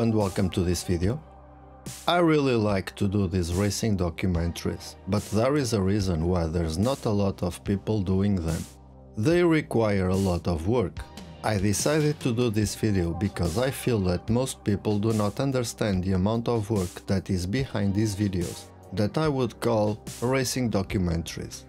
and welcome to this video. I really like to do these racing documentaries, but there is a reason why there's not a lot of people doing them. They require a lot of work. I decided to do this video because I feel that most people do not understand the amount of work that is behind these videos, that I would call racing documentaries.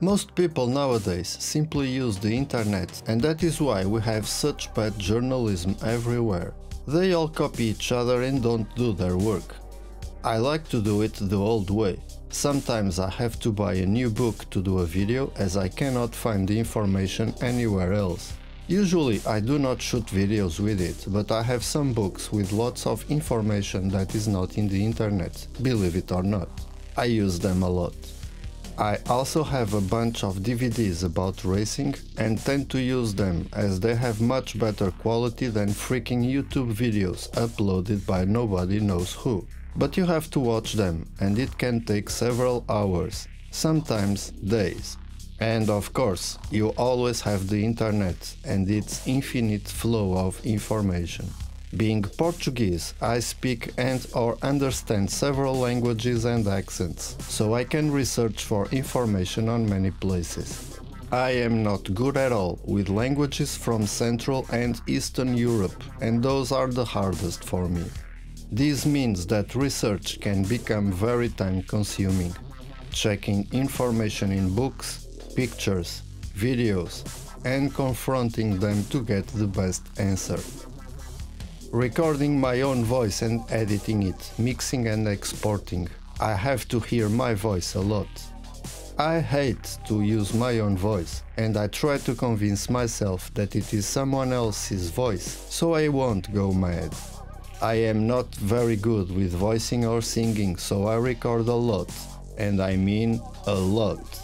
Most people nowadays simply use the internet and that is why we have such bad journalism everywhere. They all copy each other and don't do their work. I like to do it the old way. Sometimes I have to buy a new book to do a video as I cannot find the information anywhere else. Usually I do not shoot videos with it, but I have some books with lots of information that is not in the internet, believe it or not. I use them a lot. I also have a bunch of DVDs about racing and tend to use them as they have much better quality than freaking YouTube videos uploaded by nobody knows who. But you have to watch them and it can take several hours, sometimes days. And of course, you always have the internet and its infinite flow of information. Being Portuguese, I speak and or understand several languages and accents, so I can research for information on many places. I am not good at all with languages from Central and Eastern Europe, and those are the hardest for me. This means that research can become very time consuming. Checking information in books, pictures, videos, and confronting them to get the best answer recording my own voice and editing it, mixing and exporting. I have to hear my voice a lot. I hate to use my own voice and I try to convince myself that it is someone else's voice, so I won't go mad. I am not very good with voicing or singing, so I record a lot, and I mean a lot.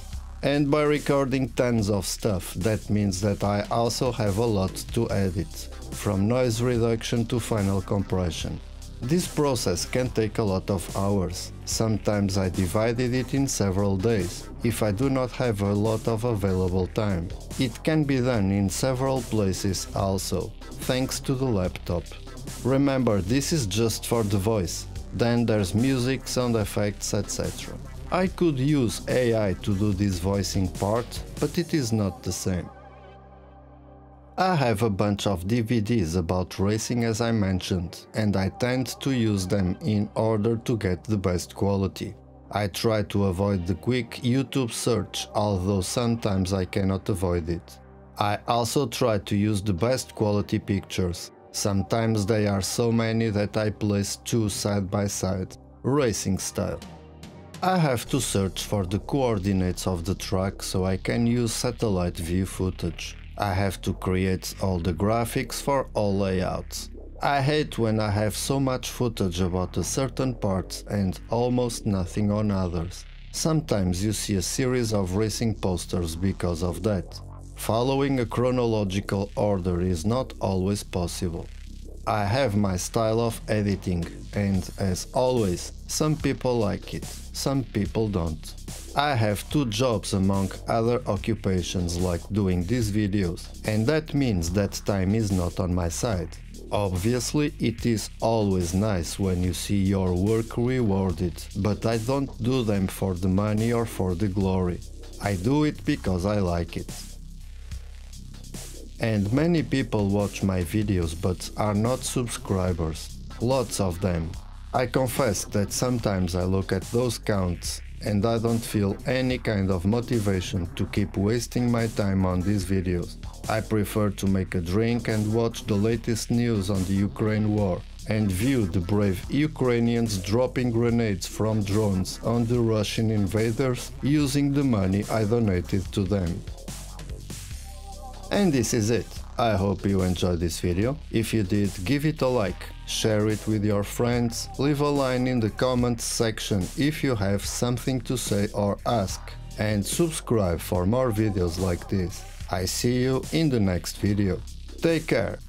And by recording tons of stuff, that means that I also have a lot to edit from noise reduction to final compression. This process can take a lot of hours. Sometimes I divided it in several days, if I do not have a lot of available time. It can be done in several places also, thanks to the laptop. Remember, this is just for the voice. Then there's music, sound effects, etc. I could use AI to do this voicing part, but it is not the same. I have a bunch of DVDs about racing as I mentioned, and I tend to use them in order to get the best quality. I try to avoid the quick YouTube search, although sometimes I cannot avoid it. I also try to use the best quality pictures. Sometimes they are so many that I place two side by side, racing style. I have to search for the coordinates of the track so I can use satellite view footage. I have to create all the graphics for all layouts. I hate when I have so much footage about a certain part and almost nothing on others. Sometimes you see a series of racing posters because of that. Following a chronological order is not always possible. I have my style of editing and as always, some people like it, some people don't. I have two jobs among other occupations like doing these videos, and that means that time is not on my side. Obviously, it is always nice when you see your work rewarded, but I don't do them for the money or for the glory. I do it because I like it. And many people watch my videos but are not subscribers. Lots of them. I confess that sometimes I look at those counts and I don't feel any kind of motivation to keep wasting my time on these videos. I prefer to make a drink and watch the latest news on the Ukraine war and view the brave Ukrainians dropping grenades from drones on the Russian invaders using the money I donated to them. And this is it. I hope you enjoyed this video. If you did, give it a like, share it with your friends, leave a line in the comments section if you have something to say or ask, and subscribe for more videos like this. I see you in the next video. Take care!